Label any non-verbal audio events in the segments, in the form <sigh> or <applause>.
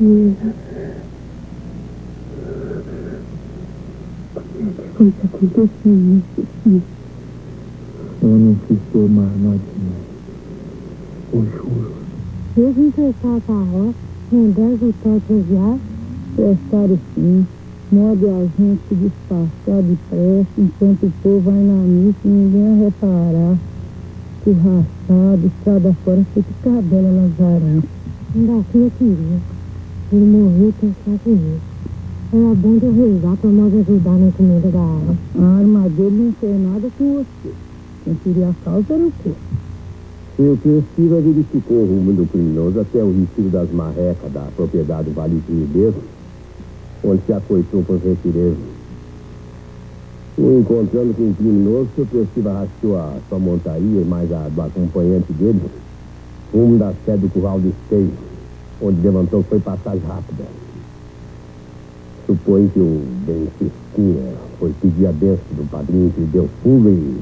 Menina. Foi que aconteceu isso, sim? Eu não quis tomar nadinha. Eu juro. Eu vim prestar a roça, mandar voltar para viagem. Prestaram sim. Mode a gente disfarçar depressa enquanto o povo vai na missa e ninguém vai reparar. Que raçado, estrada fora, feito cabela Lazarão. Ainda assim eu queria. Ele morreu pensar com isso. Era bom de eu rezar para nós ajudar na encomenda da água. A arma dele não fez nada com você. Quem queria a causa era o quê? Seu Cresciva verificou o rumo do criminoso até o retiro das marrecas da propriedade Vale de Ribeiro, onde se acoitou com os retireiros. O encontrando com o criminoso, seu Cresciva arrastou a sua montaria e mais a do acompanhante dele, rumo da sede do curral do esteio, onde levantou foi passagem rápida. Supõe que o Bencisquinha foi pedir a benção do padrinho que deu fuga e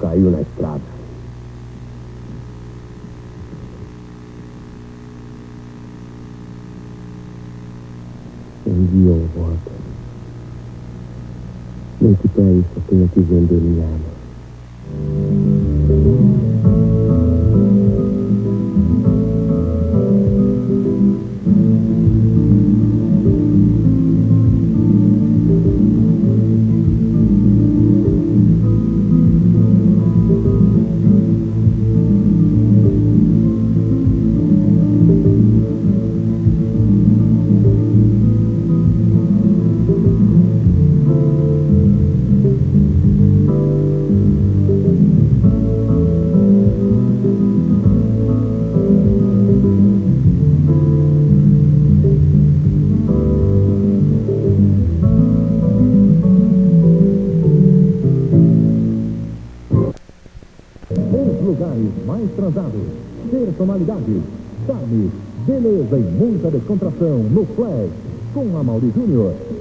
caiu na estrada. Um dia eu Nem que pra isso eu tenha que vender minha.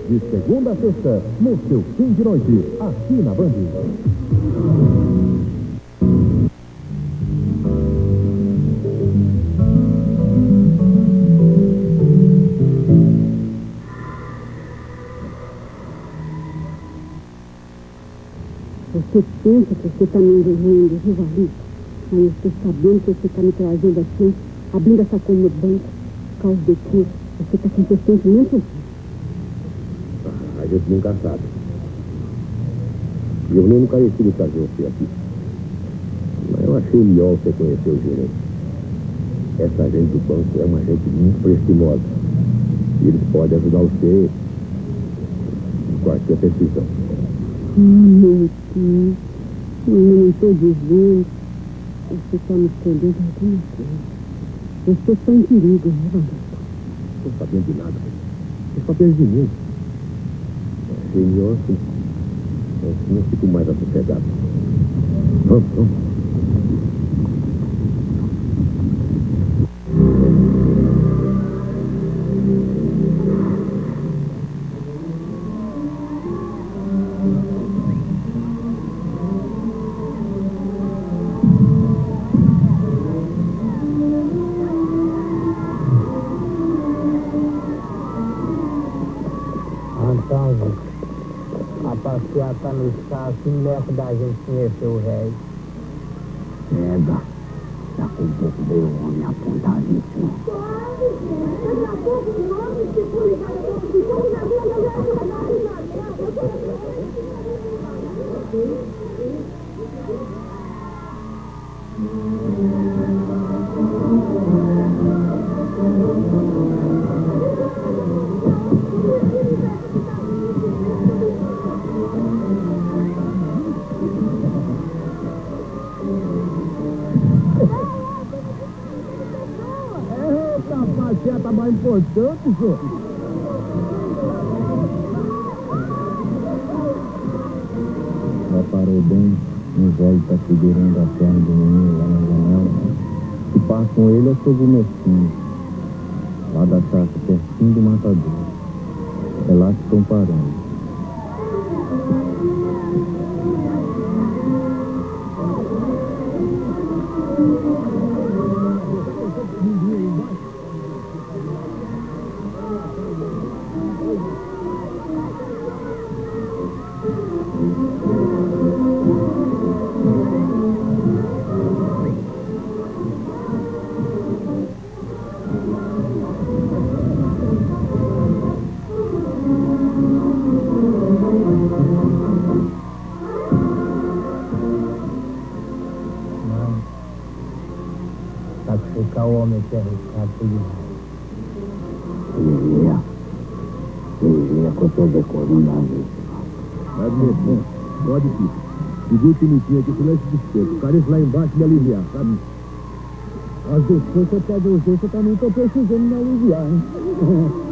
De segunda a sexta, no seu fim de noite, aqui na Band. Você pensa que você está me enganando, viu, Valito? Mas eu estou sabendo que você está me trazendo aqui, abrindo essa conta no banco, por causa de que você está com seus sentimentos. A gente nunca sabe. E eu nem não careci de trazer você aqui. Mas eu achei melhor você conhecer o gerente. Essa gente do banco é uma gente muito prestimosa. E eles podem ajudar você em qualquer precisão. Ah, meu Deus. Eu não estou dizendo. Você está me escondendo alguma coisa. Você está em perigo, né, Valito? Não estou sabendo de nada. Estou sabendo de mim. Achei melhor assim. Assim eu fico mais assossegado. Vamos, vamos. Passeata no espaço, neto da gente conhecer o rei. Pega. Tá com um pouco de homem apontadíssimo. Senhor. Reparou bem, o velho está segurando a perna do menino lá na janela. Se passam ele é fogo mesquinho. Lá da chácara, pertinho do matador. É lá que estão parando. Arriscado por. Vigia. Vigia que eu tô decorando a vítima. Mas, mesmo, pode ficar. Segura o pinitinho aqui, silêncio de despeito. Cara lá embaixo me aliviar, sabe? As você pega os dois, eu também tô precisando me aliviar, hein? <laughs>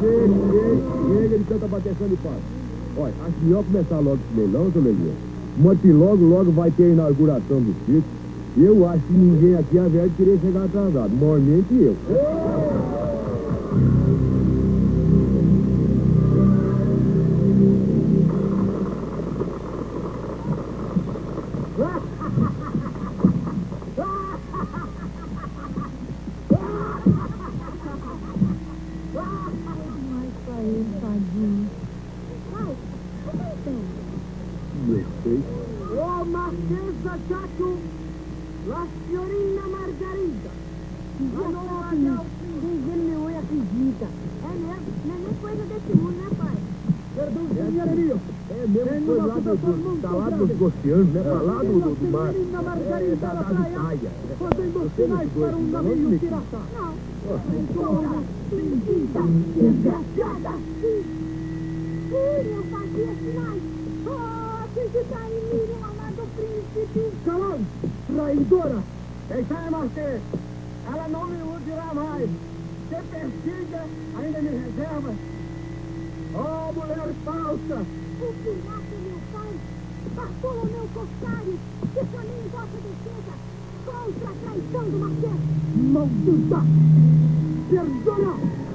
chega, chega, chega de tanta bateção de passo. Olha, acho melhor começar logo esse leilão, seu Leguinha. Uma que logo, logo vai ter a inauguração do circo. Eu acho que ninguém aqui velho de querer chegar atrasado, mormente eu. Mas pra ele, tadinho. Ai, o que tem? Meu sei. Ô, Marquesa Chacho, La Signorina Margarida. Allora, ninguém me oi acredita. É mesmo? Não é nem coisa desse mundo, né, pai? Perdão, senhorio. É mesmo, foi lá do, do, tá lá dos oceanos, né? Pra lá do, do, do mar. É, da, da Vitaia. Fazendo sinais para um pirata. Não. Então, Desgraçada! Sim, eu fazia sinais. Oh, acredita em mim, meu amado príncipe. Calão, traidora. Deixa é Marquês. Ela não me iludirá mais. Se persiga, ainda me reserva. Oh, mulher falsa. O pirata é meu pai, Bartolomeu Corsário, que também em vossa defesa contra a traição do Marquês. Maldita. Perdona.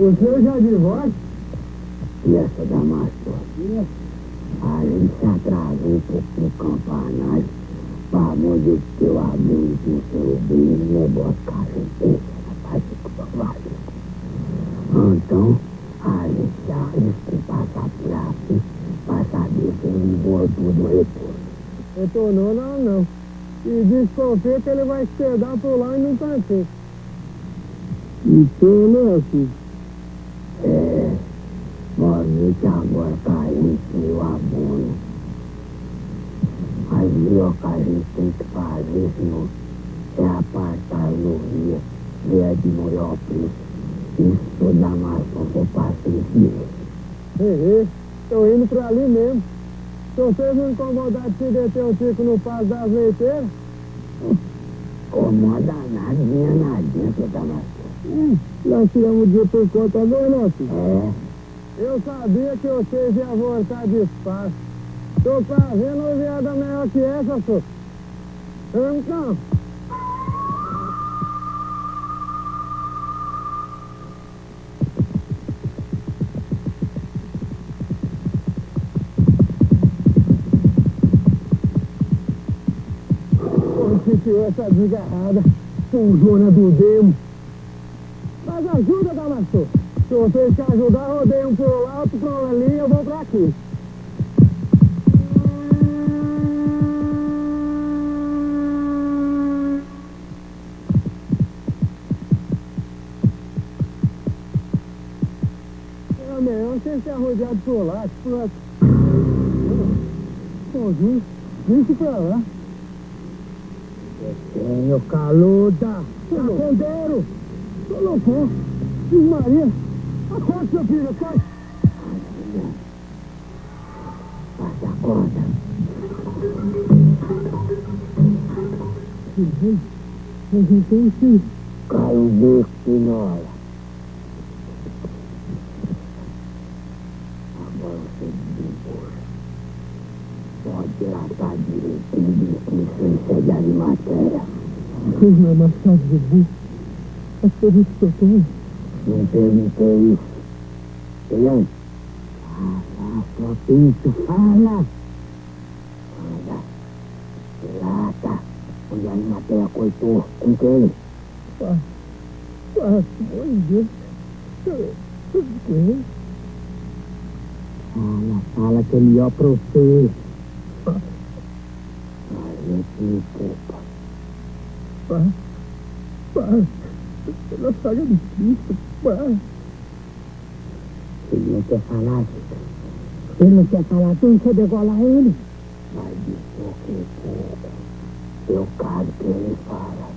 O senhor já de voz? e essa Damasco? A gente se atrasou um pouco no campanagem para onde eu abri o seu bem negócio que parte do trabalho. Então, a gente já arriscou passar por aqui para saber se ele voltou do repouso. Retornou não, não. E desconfia que ele vai hospedar por lá e não tá aqui. Então, né, filho? É, boa noite agora caiu o abono. Aí a gente tem que fazer, senão é apartar Rio, ver de maior. Isso só dá mais pra for paciência. Hehe, tô indo pra ali mesmo. Se vocês não incomodar de se deter o tico no passo das leiteiras, Incomoda nada, vinha nadinha, seu Damasco. nós tiramos o dia por conta agora, né, filho? É, Eu sabia que vocês iam voltar de espaço. Tô fazendo viada melhor que essa, senhor. Então, onde se tirou essa desgarrada? Com Jona do Demo. Mas ajuda, Damastor. Se vocês querem ajudar, rodeia um lá, outro por ali, eu vou pra aqui. É vocês serem rodeados por lá, por aqui. Conjunto, isso pra lá. tenho caluda. Tacondeiro! Colocou! Maria! Acorda, seu filho, acorda! Passa a corda. Gente tem sim. Cai o bico. Agora você desembora. Pode latar direitinho sem chegar de matéria. Meu machado de burro. As coisas que eu tenho. Não perguntei isso. Leão. Fala, seu pinto, fala. Fala. Lata. Onde a matéria cortou. Com quem? Ah, oi, Deus. Tudo bem. Fala, fala que é melhor pra você. A gente me culpa. Pá, pá. Pela saga de Cristo, pá. Ele não quer falar. Ele não quer falar, tem que degolar ele. Mas de pouco em pouco. Eu quero que ele fala.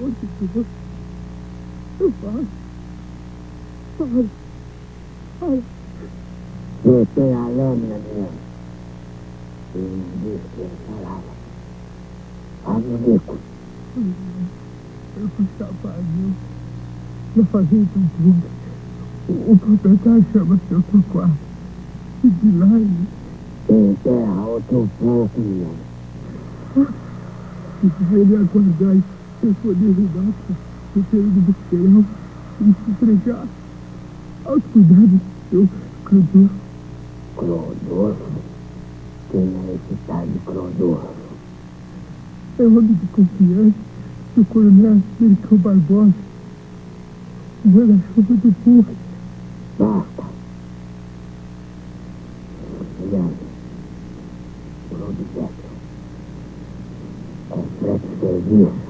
Onde Deus. Eu faço. Fala. Fala. Eu tenho a lâmina mesmo. Ele não disse que ele falava. Faz o bico. Eu fui chapado. Na fazenda do clube. O, o proprietário chama seu outro quarto. E de lá ele Enterra outro pouco, menino. se ele aguardar e eu for derrubar o pelo do boqueirão e se entregar aos cuidados do seu cantor. Clodorfo. Quem é esse tal de Clodorfo? É homem de confiança do coronel Americão Barbosa. O guarda-chuva do burro. Basta. Leandro. Por onde Petro. Complete serviço.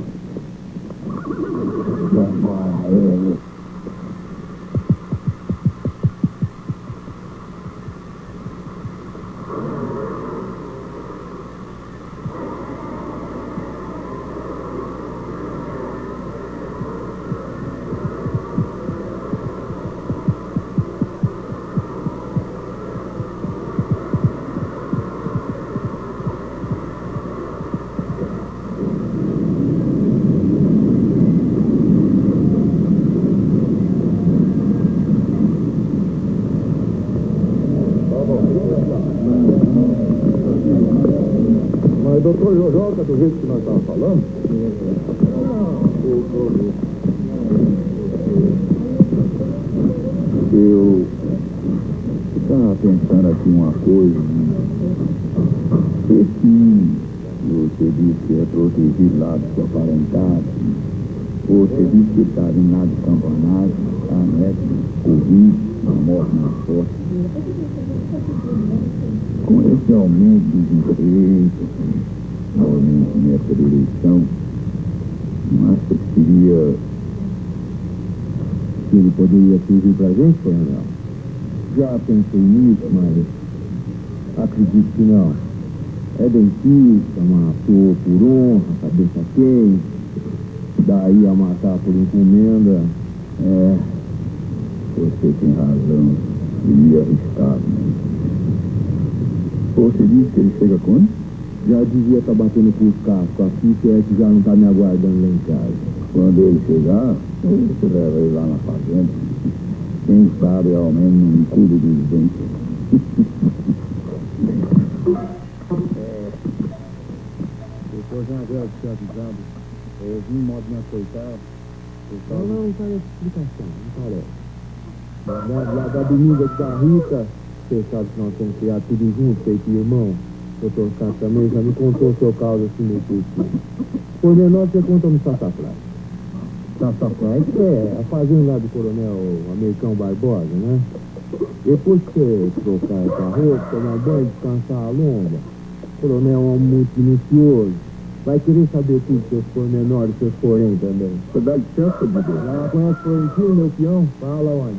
Jojoca, do jeito que nós estávamos falando. Eu estava pensando aqui uma coisa. Né? Esse você disse que é protegido lá do seu parentado, você disse que está vindo lá do a está nessa, né? Covid, a morte na sorte. Com esse aumento de que seria que ele poderia servir para a gente, coronel? Já pensei nisso, mas acredito que não. É dentista, matou por honra, cabeça quente, daí a matar por encomenda. É, você tem razão. Seria arriscado, né? Você disse que ele chega quando? Já devia estar tá batendo por casco aqui, que é que já não está me aguardando lá em casa. Quando ele chegar, você leva ele lá na fazenda. Quem sabe ao menos não cuida dos dentes. Depois de uma greve de ser avisado, eu vim em modo de me aceitar. Não, não, não parece explicação, não parece. Lá, lá da domingo da Rita, você sabe que nós temos criado tudo junto, feito irmão. Doutor Castro também já me contou o seu caso assim meio curtinho. Por menor, você contou no Sassafrás. Sassafrás é a fazenda lá do coronel americano Barbosa, né? Depois que você trocar essa roupa, tomar banho, descansar a lomba, o coronel é um homem muito minucioso. Vai querer saber tudo, seus pormenores, seus porém também. Você dá licença, Dudu? Lá conhece Florentino, meu peão? Fala, onde?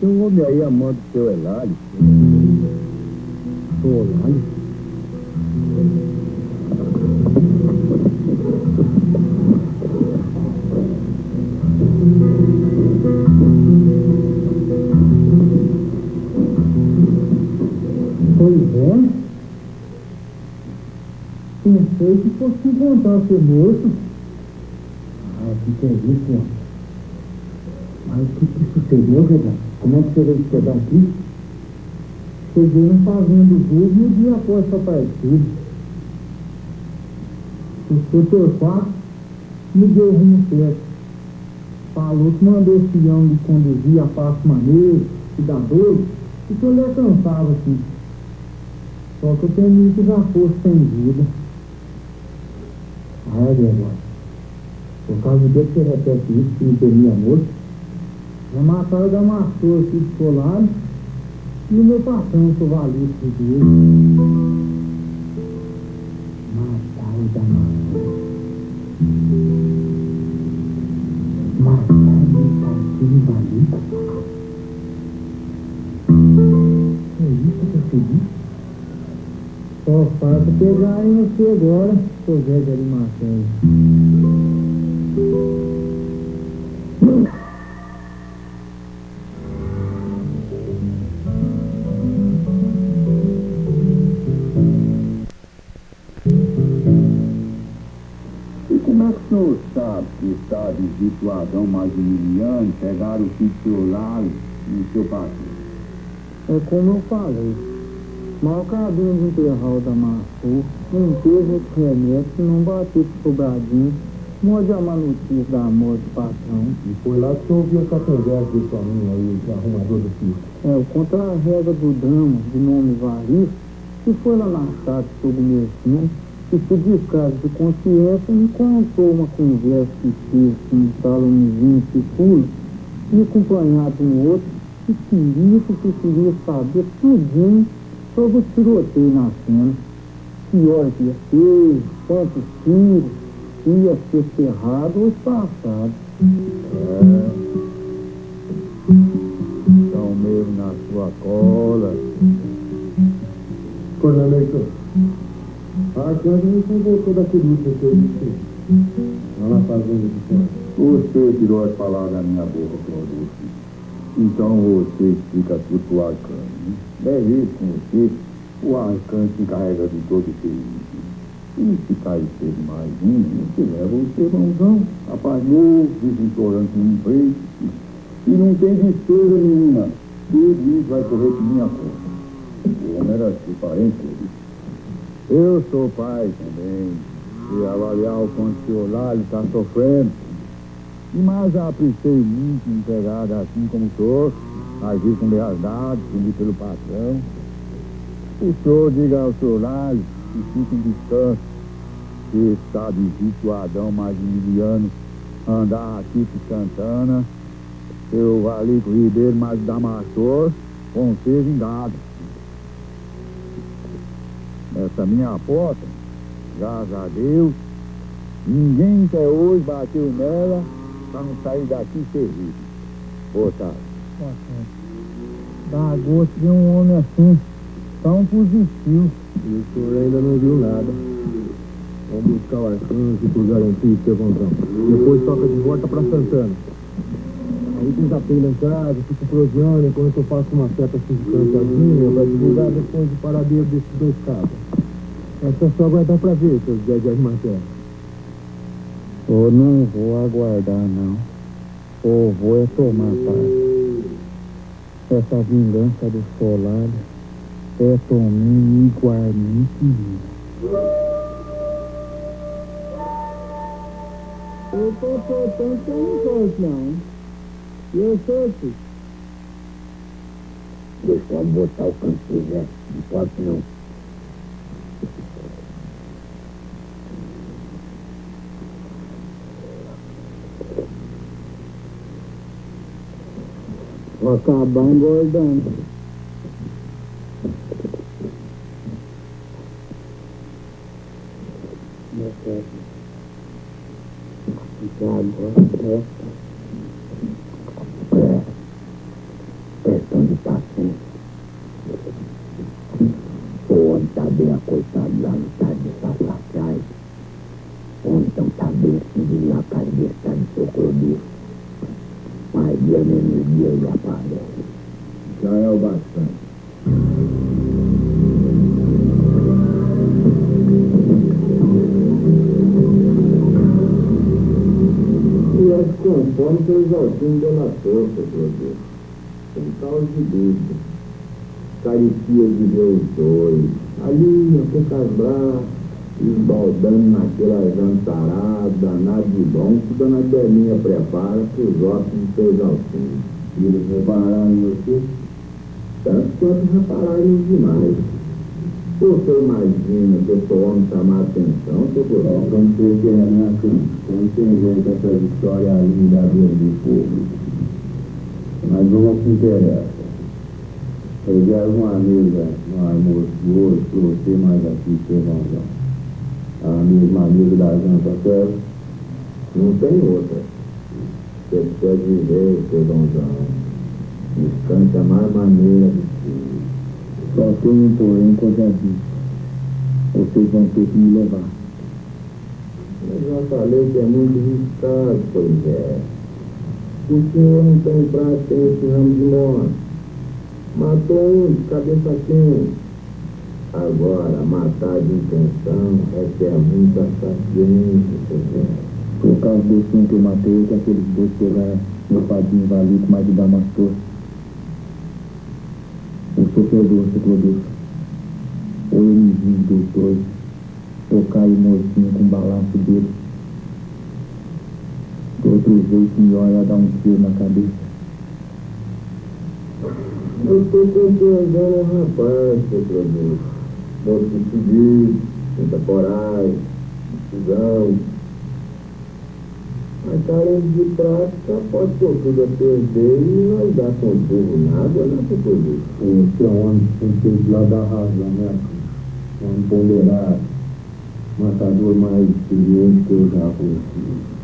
Tem um homem aí amando o seu Elálio. Olálio? Pois Pensei que fosse encontrar seu morto. Ah, que que é isso, ó? Mas o que, que sucedeu, verdade? Como é que você veio chegar aqui? Cheguei no fazendo Vulgo no dia após sua partida. O doutor Fábio me deu o rumo certo. Falou que mandou o filhão me conduzir a passo maneiro, cuidadoso, e que eu lhe alcançava assim. Só que eu temi que já fosse sem vida. Ah, é agora. Por causa dele que repete isso, que me temia morto. Já mataram da Damastor aqui de colado e o meu patrão, o Sovalito dele. Mataram o Damastor. Mataram o patrão Valito. É isso que eu pedi? Só falta pegar em você agora, seu de. E como é que o senhor sabe que está desvirtuado mais humilhante, pegaram o seu lado no seu partido? É como eu falei. Mal acabei de enterrar o não teve outro remédio que não bater pro sobradinho, morde a notícia da morte patrão. E foi lá que você ouviu essa conversa desse homem aí, esse arrumador do filho. É, o contra-rega do drama, de nome Varisto, que foi lá na chácara sobre o meu e por descaso de consciência me contou uma conversa que teve com um talãozinho seguro, e acompanhado de um outro, que queria porque queria saber tudinho sobre o tiroteio na cena. Que hora que ia ser, quantos tiros, ia ser cerrado ou espaçado. É. Estão mesmo na sua cola. Coronel Leitor, a não voltou daquele último que eu disse. Lá na fazenda de fora. Você tirou as palavras da minha boca, Claudúcio. Então você explica tudo pro Arcânio. Com você. O Arcânio se encarrega de todo esse. E se cair ser mais um, você leva o seu irmãozão, rapaz novo, desentorando no emprego. E não tem despesa nenhuma. Tudo isso vai correr por minha conta. O homem era seu parente, Claudúcio. Eu sou pai também. E avaliar o quanto seu Lálio está sofrendo. E mais apreciei muito empregada assim como senhor. Agir com lealdade, seguir pelo patrão. O senhor diga ao seu Lázaro que fique em distância, que está difícil o Adão Maximiliano andar aqui de Santana, seu Valico Ribeiro mais Damastor vão ser vingados. Essa minha porta, graças a Deus, ninguém até hoje bateu nela para não sair daqui servido. Boa tarde. Dá gosto de um homem assim, tão positivo. E o senhor ainda não viu nada. Vamos buscar o arcanjo por garantir, Estevãozão. Depois toca de volta pra Santana. Aí tem lá em casa, fico prosseando enquanto eu faço uma seta significantadinha pra divulgar depois o paradeiro desses dois cabos. É só aguardar pra ver, seus Zé de Arimaté. Eu não vou aguardar, não. Eu vou é tomar parte. Essa vingança do solar é também igualmente minha. Eu tô portando que eu não gosto, não. E eu sou assim. Deixa eu botar o cantinho, né? Não pode não. Vou conforme que eles auxílio Dona Força, produto. Sem causa de dúvida. Carecia de os dois. Ali, com casbrar, esbaldando naquela jantarada, danado de bom, que Dona Belinha prepara para os ótimos seus auxílios. E eles repararam você? Tanto quanto repararam nos demais. Você imagina que sou homem chamar atenção, seu coronel? Quando você quer, né, Quando você vê com essas histórias lindas da vida do povo. Mas vamos que interessa. Pegaram uma mesa no almoço de hoje você mais aqui, Estevãozão. A mesma mesa da janta, certo? Não tem outra. Você precisa viver, Estevãozão. Descansa a mais maneira de si. Só tem um porém contra isso. Vocês vão ter que me levar. Eu já falei que é muito riscado, pois é. O senhor não tem prática nesse ramo de morte. Matou um cabeça quente. Agora, matar de intenção requer muita paciência, pois é. Por causa um que eu matei, que aqueles dois pegaram meu padrinho Valico mais de Damastor. O produz. Ou eu me vingo dos dois, ou caio mortinho com o balanço dele. Do outro jeito, melhor é dar um tiro na cabeça. Eu estou compreendendo o rapaz, seu produto. Moço decidido, muita coragem, decisão. Mas carente de prática pode pôr tudo a perder e não dar com o burro nada, né, produto? Esse é que tem que lá da razão, né? É um ponderado, matador mais experiente que eu já conheci.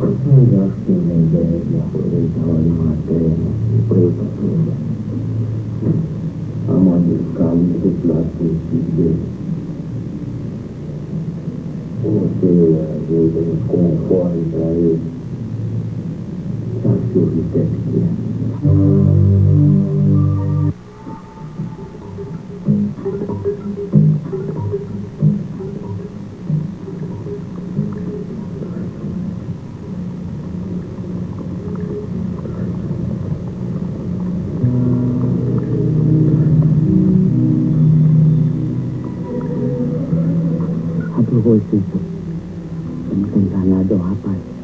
Eu já tenho uma ideia de aproveitar ali uma terra preta toda. A mãe dos carros do plato filho dele. Você, às vezes, conforme para ele. Sabe o que quer que é? Abra o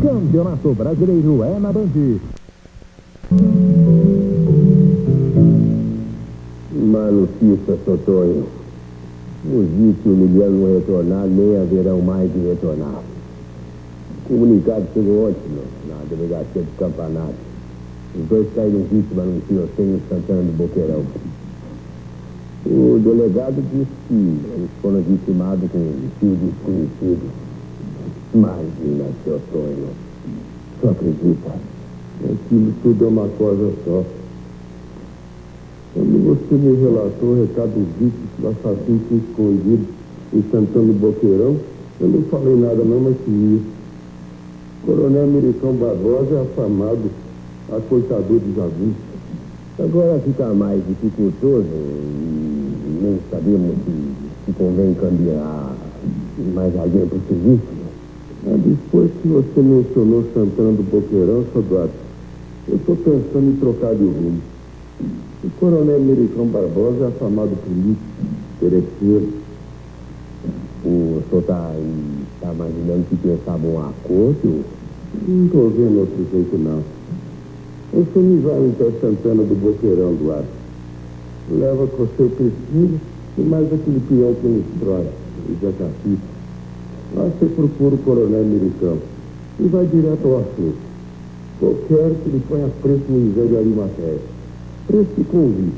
Campeonato Brasileiro é na Band. Maluquista, Sotonho. Os Miliano não retornar, nem haverão mais de retornar. O comunicado chegou ontem na delegacia do campeonato. Os dois caíram vítimas num tiroteio Santana do Boqueirão. O delegado disse que eles foram vitimados com um fio desconhecido. Imagina, seu Tonho. Só acredita. Aquilo tudo é uma coisa só. Me relatou o recado dos vítimas que o assassino tinha escondido em Santana do Boqueirão, eu não falei nada não, mas que isso. Coronel Americão Barbosa é afamado acoitador dos adultos. Agora fica mais dificultoso e nem sabemos se, se convém cambiar mais alguém para o serviço. Depois que você mencionou Santana do Boqueirão, Duarte, eu estou pensando em trocar de rumo. O coronel Americão Barbosa afamado político, interesseiro. O senhor está tá imaginando que pensava um acordo? Não estou vendo outro jeito, não. O senhor me vai até Santana do Boqueirão, Duarte. Leva com seu pesquisa e mais aquele peão que nos destrói, o Zé Capita. Lá você procura o coronel Americão e vai direto ao assunto. Eu quero que ele ponha preço no José de Arimateia. De convite.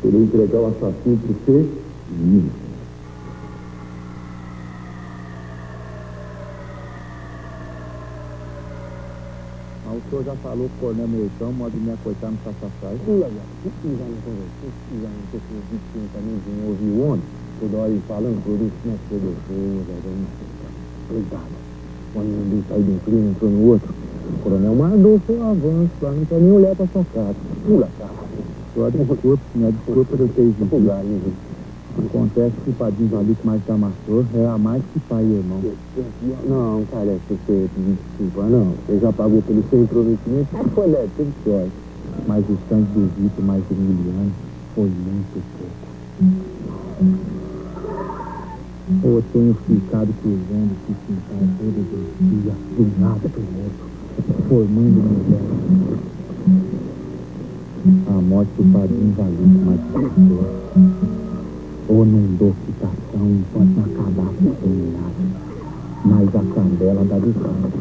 Para ele entregar o assassino para você, vivo. Mas o senhor já falou que o Coronel Americano pode me acoitar no Sassafrai. E aí, o que já não conversou? O que já não teve o vídeo também de não ouvir o homem? Toda hora ele falando por isso, né? Chegou, Cuidado. Quando um bicho saiu de um crime, entrou no outro. O coronel mandou seu avanço lá, não quer nem olhar pra sua cara. Pula, cara. Só desculpa, minha desculpa de eu ter exigido. Pular, né? Acontece que o Padinho Valito mais que amassou é a mais que pai e irmão. Não, cara, você tem desculpa, não. Você já pagou pelo seu foi leve, tudo certo. Mas o sangue do Vitor mais do Emiliano foi muito pouco. Eu tenho ficado cruzando esse quintal todos os dias, do nada pro outro, formando mulher. A morte do Padinho Valito mais pessoa. Ou não dou quitação enquanto não acabar com o seminário. Mas a candela dá de canto.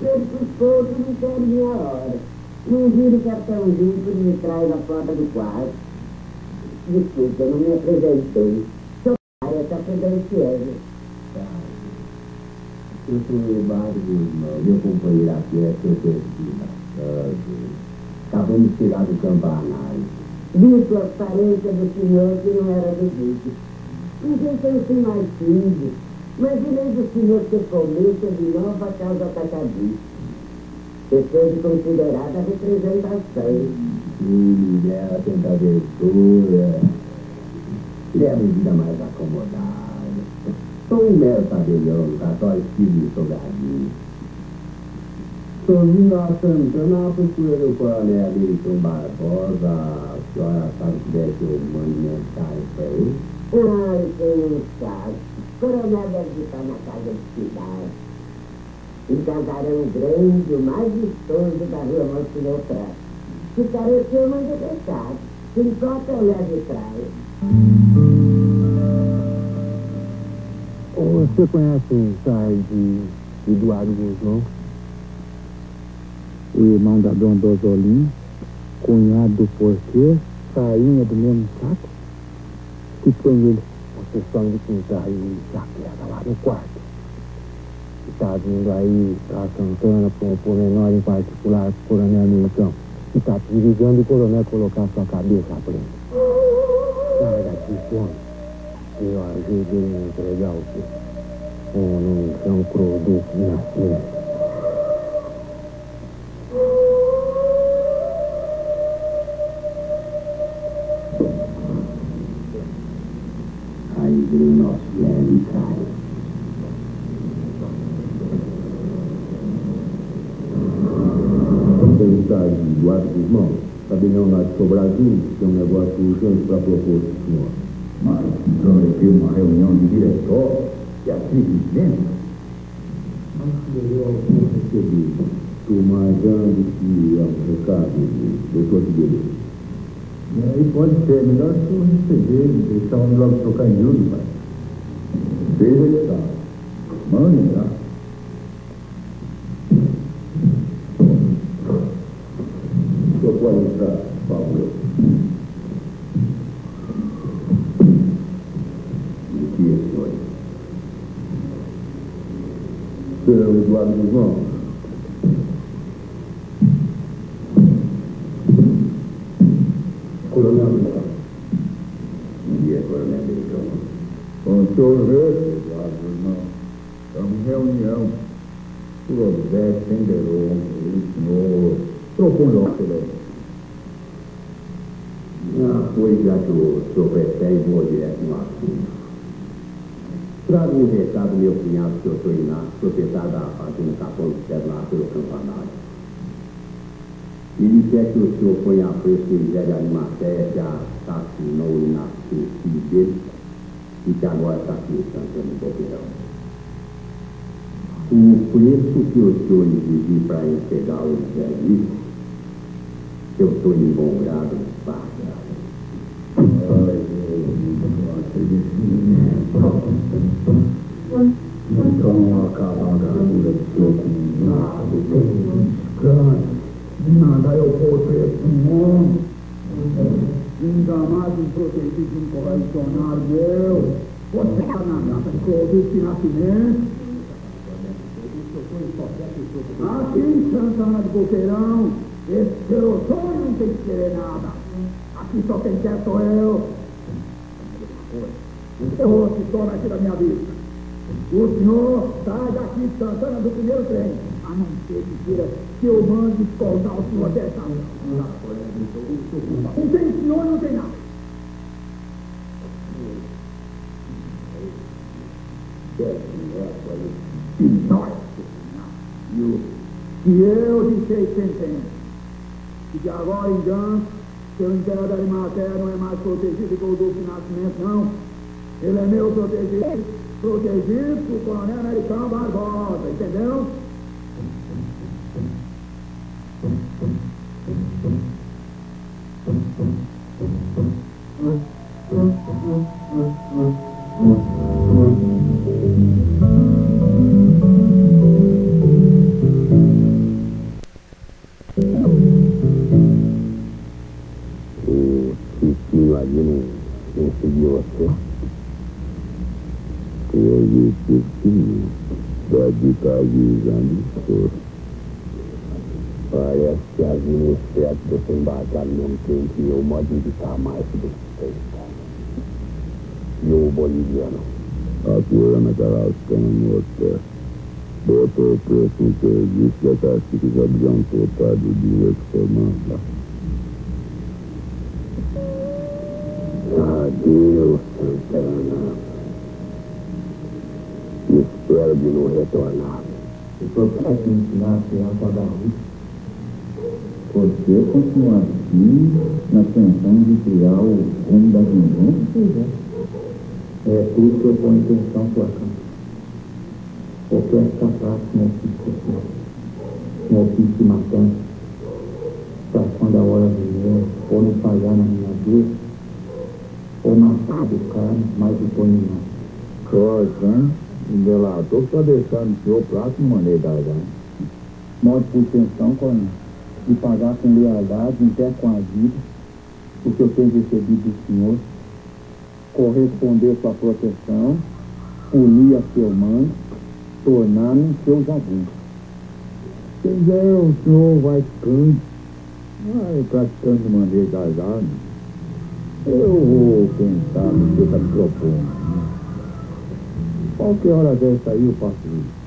Certos poucos não perdem a hora. Não vira o cartãozinho que me traz na porta do quarto. Desculpa, eu não me apresentei. Sou pai, está credenciando. Eu sou o Guzmão, meu companheiro aqui é seu Cristina. Acabamos de chegar do campanário. Vi sua aparência do senhor que não era do vídeo. Não sei se eu tenho mais filho, mas virei do senhor ser cometa de nova casa atacadista. Depois de considerada a representação. Sim, ela tenta abertura. Leva vida mais acomodada. Sou um mero tabelião filho de Sobradinho. Estou vindo a Santana à procura do coronel Milton Barbosa. A senhora sabe que eu mando mensagem para ele? Ai, quem sabe. O coronel deve estar na casa de cidade. Em casarão grande, o mais vistoso da rua Monsenhor Prato. Se parecer, eu mando deixar. Se importa, eu levo e traio. Você conhece o pai de Eduardo Guzmão? O irmão da Dona Dozolim, cunhado do porquê, sainha do mesmo saco, que tem ele a sessão de quintal e jaqueta lá no quarto. Que tá vindo aí pra Santana, para um pormenor em particular, pro coronel Milton. Que tá precisando o coronel colocar sua cabeça à frente. Sai daqui, fome. Eu ajudei a entregar o que? Um São produto de nascimento. Urgente para propor para o senhor. Mas então eu tenho uma reunião de diretório e assim de dentro. Eu recebi. Estou mandando que é um recado do doutor Figueiredo. Aí pode ser, melhor se eu receber, deixar o logo trocar em miúdo, pai. Seja ele tá. Mande, tá? Senhor pode entrar, por favor. O que é, senhor? Senhor Eduardo Guzmão. Coronel Guzmão. Bom dia, Coronel Guzmão. Com o senhor Eduardo, irmão. Estamos em reunião. O José Tenderon, o senhor, trocou um aí. Ah, pois já que o senhor prefere, vou direto no assunto. Trago um recado do meu cunhado, senhor Inácio, proprietário da fazenda Capão de Cedro, lá pelo campanário. Ele quer que o senhor ponha a preço que ele deve a Animatéria, que assassinou o Inácio, filho dele, e que agora está aqui em Santana do Boqueirão. O preço que o senhor exigiu para ele pegar o Rico, eu estou em bom grado, paga. Então acaba a gravura do seu cunhado, descanso. Nada eu poder um homem. Ainda mais protegido de um correcionário meu. Você está na data de Clovis de nascimento. Aqui em Santana de Boqueirão, esse seu sonho não tem que querer nada. Aqui só quem quer eu. O terror se torna aqui da minha vista. O senhor sai daqui de Santana do primeiro trem. A não ser que queira que eu mande escoltar o senhor dessa Não tem senhor, não tem nada. E eu deixei sentença. E de agora em diante, seu enterro da matéria não é mais protegido com o de nascimento, não. Ele é meu protegido, protegido por coronel americano Barbosa, entendeu? O e eu que tem. E o boliviano? Aquelas canas no hotel. Botou preço no serviço e a cacique já adiantou parte do dinheiro que foi mandar. Adeus, Santana. Espero de não retornar. O senhor pode me ensinar a criar a pagar Você continua aqui na tensão de criar o rumo da vingança? É tudo que eu ponho em tensão, sua cama. Porque essa prática não ofício um ofício de matança, para quando a hora vier, ou não falhar na minha vida, ou matar o cara, mas não põe não. Coisa, o delator está deixando o senhor próximo maneira da Modo por tensão, coronel, de pagar com lealdade, até com a vida, o que eu tenho recebido do senhor, corresponder sua proteção, unir a seu mano, tornar-me seu. Quem der, o senhor vai ficando, vai praticando de maneira das armas. Eu vou pensar no que está me propondo. Qualquer hora dessa aí eu faço isso.